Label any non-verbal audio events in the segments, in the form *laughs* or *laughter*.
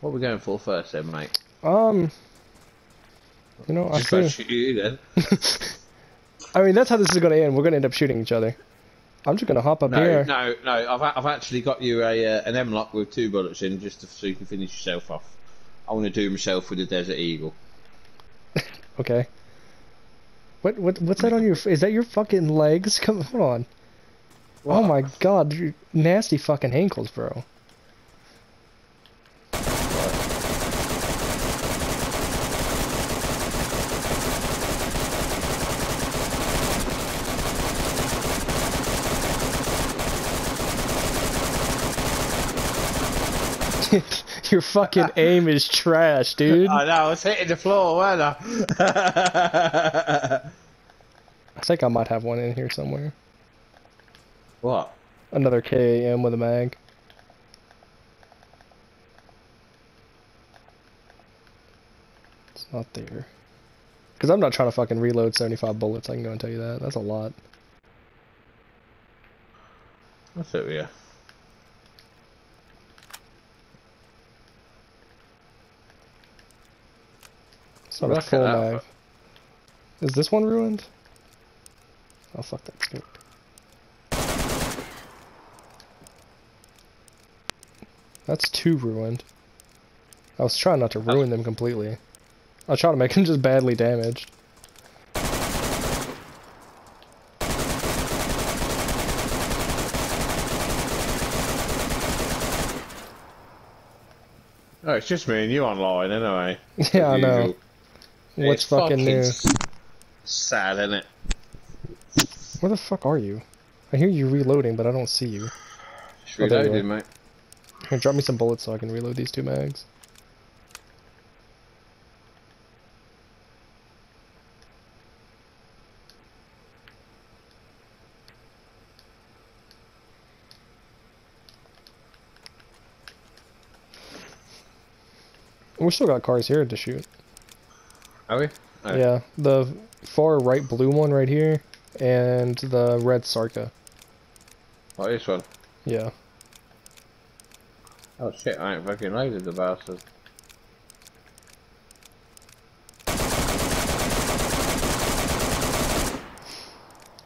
What are we going for first then, mate? Um, you know, I Just about feel. shoot you then. *laughs* I mean, that's how this is gonna end. We're gonna end up shooting each other. I'm just gonna hop up No, here. no, no. I've I've actually got you a uh, an Mlock with two bullets in, just to, so you can finish yourself off. I want to do myself with a Desert Eagle. *laughs* Okay. What what what's that on your? Is that your fucking legs? Come hold on. Oh my god, you nasty fucking ankles, bro. *laughs* your fucking aim is trash, dude. I know. I was hitting the floor, weren't I? *laughs* I think I might have one in here somewhere. what? Another KAM with a mag. It's not there. Because I'm not trying to fucking reload 75 bullets, I can go and tell you that. That's a lot. That's it, yeah. It's not a Look full that. mag. Is this one ruined? Oh fuck that scope. That's two ruined. I was trying not to ruin them completely. I was trying to make them just badly damaged. Oh, it's just me and you online anyway. *laughs* Yeah, I know. What's It's fucking new? Sad, isn't it? Where the fuck are you? I hear you reloading, but I don't see you. Just Oh, you mate. Here, drop me some bullets so I can reload these two mags. We still got cars here to shoot. Are we? Oh. Yeah, the far right blue one right here, and the red Sarka. What, this one? Yeah. Oh shit, I ain't fucking loaded the bastard.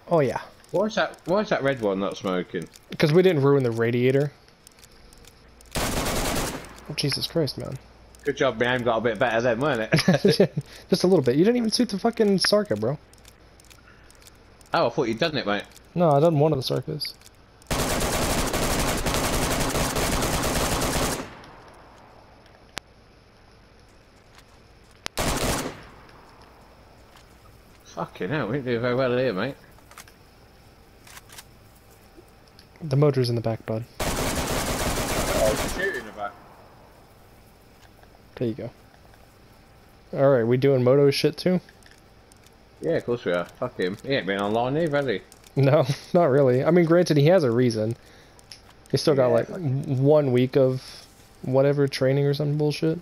Oh yeah. Why is that, why is that red one not smoking? Because we didn't ruin the radiator. Oh, Jesus Christ, man. Good job, aim got a bit better then, weren't it? *laughs* Just a little bit. You didn't even shoot the fucking Sarka, bro. oh, I thought you'd done it, mate. No, I done one of the Sarkas. Fucking hell, we didn't do very well here, mate. The motor's in the back, bud. Oh, shooting about. There you go. Alright, we doing moto shit too? Yeah, of course we are. Fuck him. He ain't been online either, has he? No, *laughs* not really. I mean, granted, he has a reason. He's still got Yeah, like one week of whatever training or some bullshit.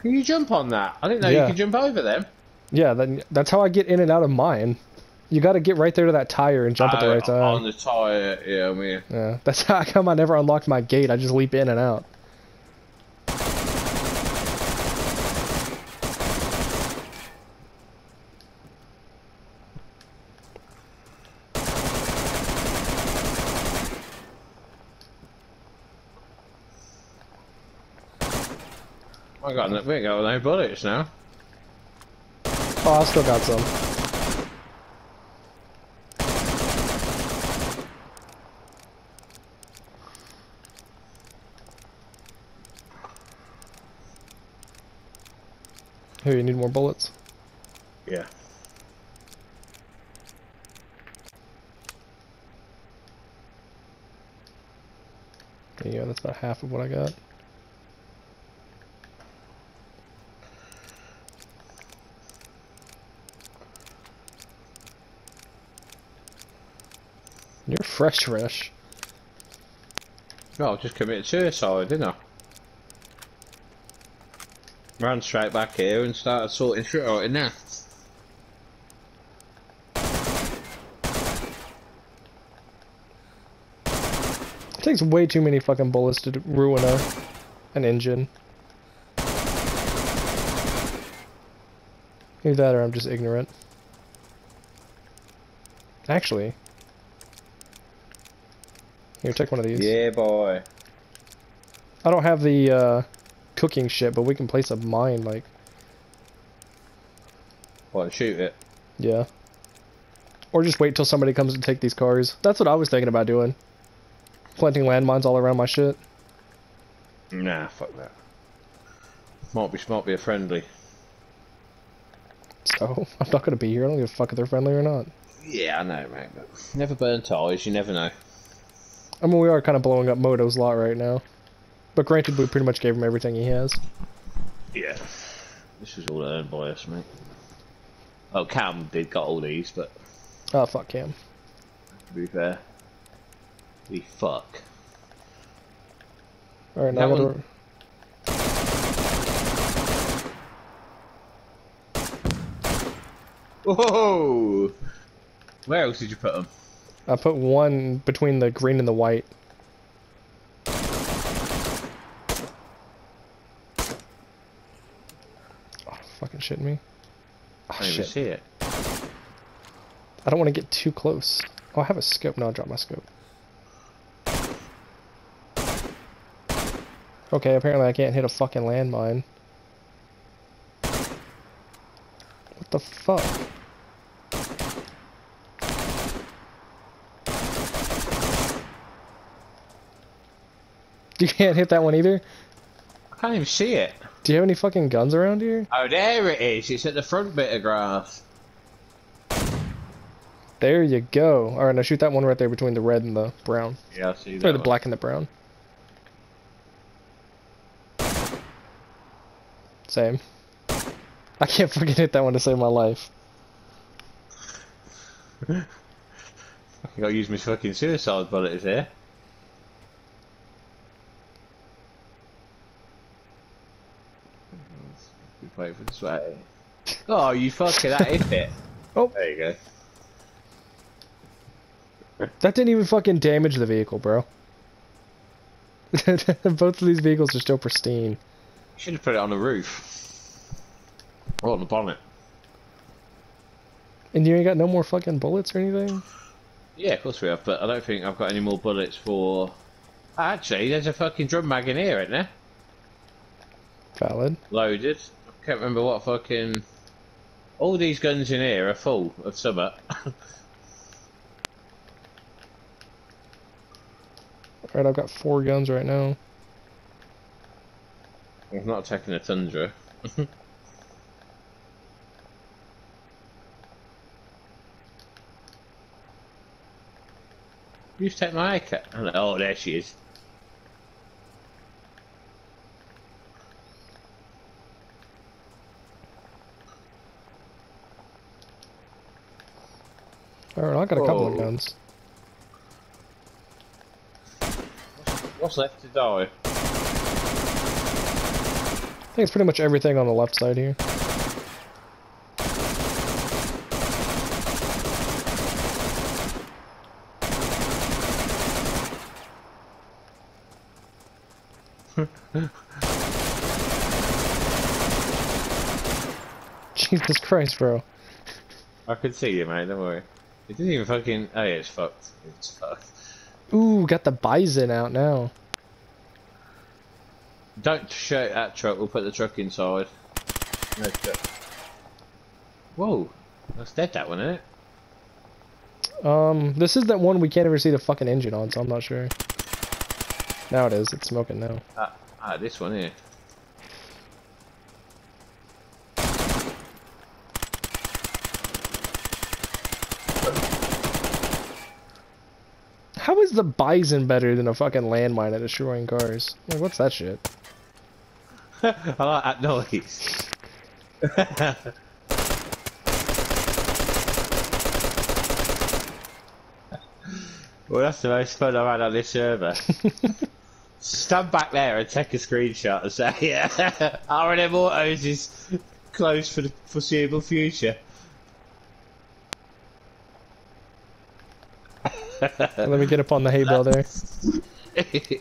Can you jump on that? I didn't know Yeah. you could jump over them. Yeah, then that's how I get in and out of mine. You got to get right there to that tire and jump at the right time. On the tyre, yeah, I mean. Yeah, that's *laughs* how come I never unlocked my gate. I just leap in and out. I got no, we ain't got no bullets now. Oh, I still got some. Here, you need more bullets? Yeah. There you go, that's about half of what I got. You're fresh, fresh. No, I just committed suicide, didn't I? Ran straight back here and started sorting shit out in there. I takes way too many fucking bullets to ruin a an engine. Either that or I'm just ignorant. Actually. Here, take one of these. Yeah, boy. I don't have the uh, cooking shit, but we can place a mine, like, What, shoot it? yeah. Or just wait till somebody comes to take these cars. That's what I was thinking about doing. Planting landmines all around my shit. Nah, fuck that. Might be, might be a friendly. So, *laughs* I'm not gonna be here. I don't give a fuck if they're friendly or not. Yeah, I know, mate, but never burn ties, you never know. I mean, we are kind of blowing up Moto's lot right now. But granted, we pretty much gave him everything he has. Yeah. This was all earned by us, mate. Oh, Cam did got all these, but Oh, fuck Cam. to be fair, we fuck. Alright, now I That gotta... one- Whoa! Where else did you put them? I put one between the green and the white. Oh, fucking shitting me. Oh, I shit. see it. I don't want to get too close. Oh, I have a scope. No, I dropped my scope. Okay, apparently I can't hit a fucking landmine. What the fuck? You can't hit that one either? I can't even see it. Do you have any fucking guns around here? Oh, there it is. It's at the front bit of grass. There you go. Alright, now shoot that one right there between the red and the brown. Yeah, I see Or the one. black and the brown. Same. I can't fucking hit that one to save my life. *laughs* I gotta use my fucking suicide bullets here. We wait for the sweat. Oh, you fucking that hit it. *laughs* Oh. There you go. That didn't even fucking damage the vehicle, bro. *laughs* Both of these vehicles are still pristine. Should have put it on the roof. Or on the bonnet. And you ain't got no more fucking bullets or anything? Yeah, of course we have, but I don't think I've got any more bullets for. Actually, there's a fucking drum mag in here, isn't there? Valid. Loaded. I can't remember what fucking. All these guns in here are full of summer. *laughs* Alright, I've got four guns right now. I'm not attacking a Tundra. *laughs* You take my haircut. Oh, there she is. Alright, I got a couple of guns. What's left to die? I think it's pretty much everything on the left side here. *laughs* Jesus Christ, bro. I can see you, mate. Don't worry. It didn't even fucking. Oh yeah, it's fucked. It's fucked. Ooh, got the Bizon out now. Don't shoot that truck. We'll put the truck inside. No truck. Whoa, that's dead. That one, isn't it? Um, this is that one we can't ever see the fucking engine on, so I'm not sure. Now it is. It's smoking now. Ah, ah, this one here. How is the Bizon better than a fucking landmine at destroying cars? Like, what's that shit? *laughs* Oh, I like that noise. *laughs* well, that's the most fun I've had on this server. *laughs* Stand back there and take a screenshot and say, yeah, R&M Autos is closed for the foreseeable future. Let me get up on the hay bale there. *laughs*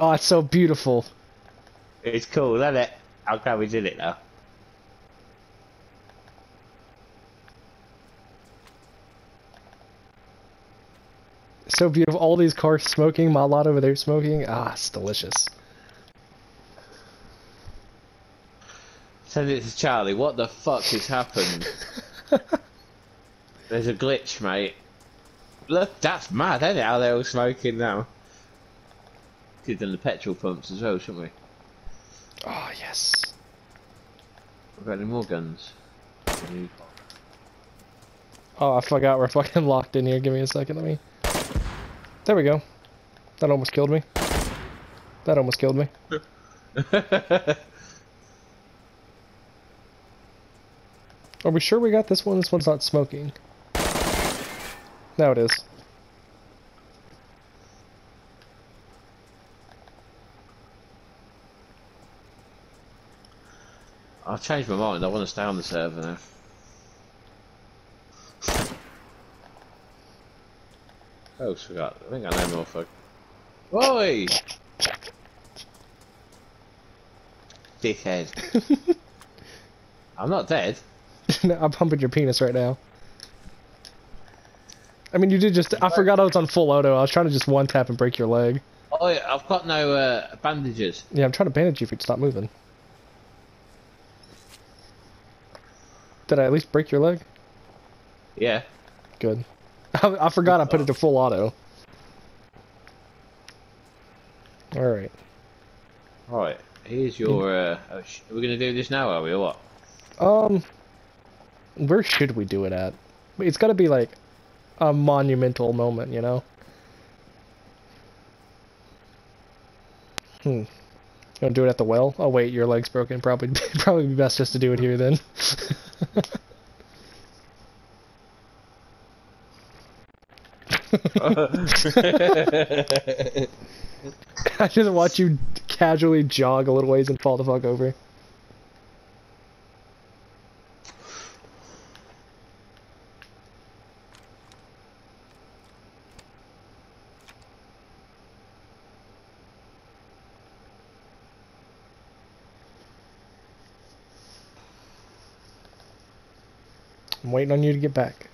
Oh, it's so beautiful. it's cool, isn't it? I'm glad we did it now. So beautiful. All these cars smoking, my lot over there smoking. Ah, it's delicious. Send it to Charlie. What the fuck has happened? *laughs* There's a glitch, mate. Look, that's mad, isn't it? How they're all smoking now. Could have done the petrol pumps as well, shouldn't we? Oh, yes. We've got any more guns? Oh, I forgot we're fucking locked in here. Give me a second. Let me. There we go. That almost killed me. That almost killed me. *laughs* Are we sure we got this one? This one's not smoking. Now it is. I've changed my mind. I want to stay on the server now. Oh, forgot. I think I know more fuck. Oi! Dickhead. *laughs* I'm not dead. *laughs* I'm pumping your penis right now. I mean, you did just. I forgot I was on full auto. I was trying to just one tap and break your leg. Oh, yeah, I've got no uh, bandages. Yeah, I'm trying to bandage you if you'd stop moving. Did I at least break your leg? Yeah. Good. *laughs* I, I forgot I put it to full auto. All right. All right. Here's your. Uh, oh, are we gonna do this now, are we, or what? Um, where should we do it at? It's got to be like a monumental moment, you know. Hmm. You want to do it at the well? Oh wait, your leg's broken. Probably, *laughs* probably be best just to do it here then. *laughs* *laughs* I just watch you casually jog a little ways and fall the fuck over. I'm waiting on you to get back.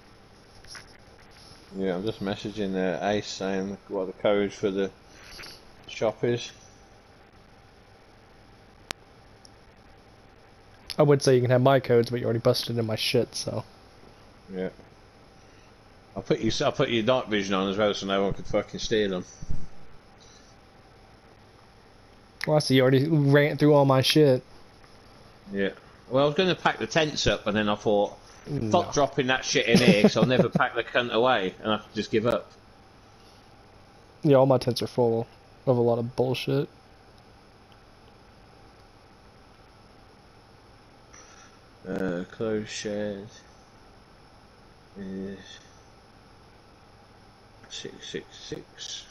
Yeah, I'm just messaging uh, Ace saying what the code for the shop is. I would say you can have my codes, but you already busted in my shit, so. Yeah. I'll put you. I'll put your night vision on as well, so no one can fucking steal them. Well, I see you already ran through all my shit. Yeah. Well, I was going to pack the tents up, and then I thought, No. fuck dropping that shit in here, so I'll never *laughs* pack the cunt away, and I could just give up. Yeah, all my tents are full of a lot of bullshit. Uh, closed shed is six six six.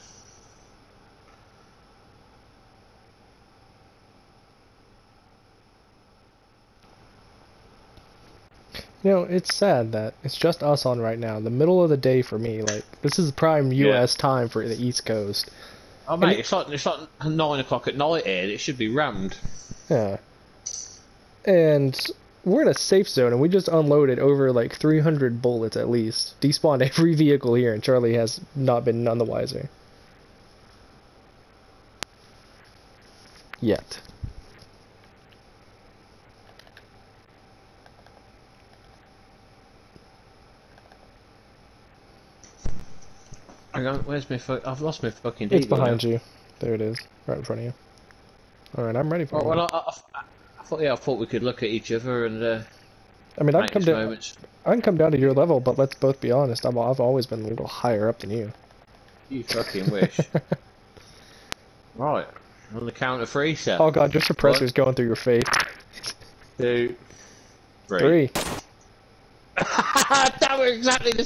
You know, it's sad that it's just us on right now. The middle of the day for me, like this is prime Yeah. U.S. time for the East Coast. Oh mate, it's not it's not nine o'clock at night here. It should be rammed. Yeah. And we're in a safe zone, and we just unloaded over like 300 bullets at least. Despawned *laughs* every vehicle here, and Charlie has not been none the wiser. Yet. Hang on, where's my fuck? I've lost my fucking. It's behind you. There it is, right in front of you. Alright, I'm ready for Oh, it. well, I, I, I thought yeah, I thought we could look at each other and uh, I mean, I can come down. moments. I can come down to your level, but let's both be honest. I'm, I've always been a little higher up than you. You fucking wish. *laughs* right, on the count of three, sir. Oh god, your suppressor's going through your face. Two, three. Three. *laughs* that were exactly the